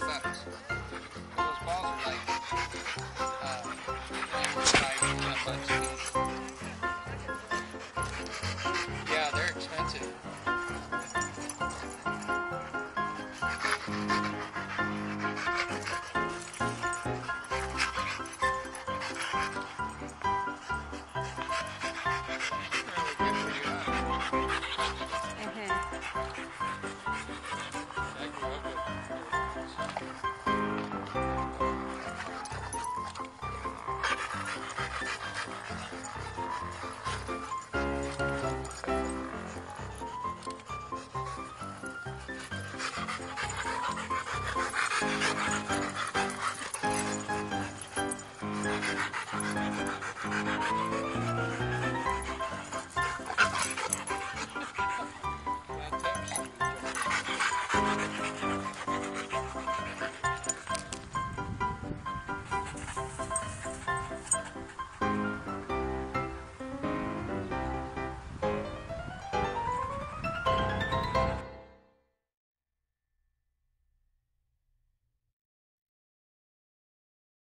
Those balls are like, uh, like.